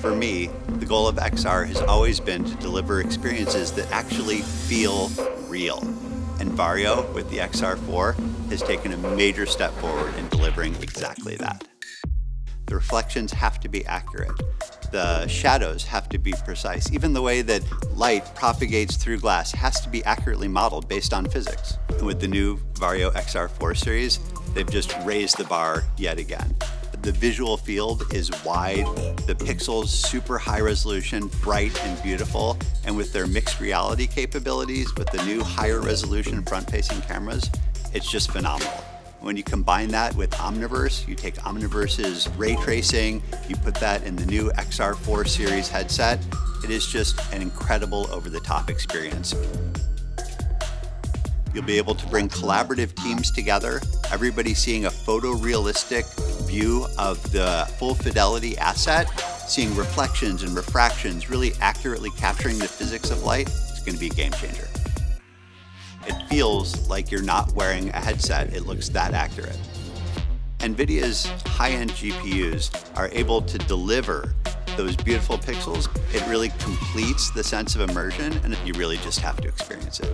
For me, the goal of XR has always been to deliver experiences that actually feel real. And Varjo, with the XR4, has taken a major step forward in delivering exactly that. The reflections have to be accurate. The shadows have to be precise. Even the way that light propagates through glass has to be accurately modeled based on physics. And with the new Varjo XR4 series, they've just raised the bar yet again. The visual field is wide, the pixels super high resolution, bright and beautiful, and with their mixed reality capabilities with the new higher resolution front-facing cameras, it's just phenomenal. When you combine that with Omniverse, you take Omniverse's ray tracing, you put that in the new XR4 series headset, it is just an incredible over-the-top experience. You'll be able to bring collaborative teams together, everybody seeing a photorealistic view of the full fidelity asset, seeing reflections and refractions, really accurately capturing the physics of light, it's gonna be a game changer it feels like you're not wearing a headset. It looks that accurate. NVIDIA's high-end GPUs are able to deliver those beautiful pixels. It really completes the sense of immersion and you really just have to experience it.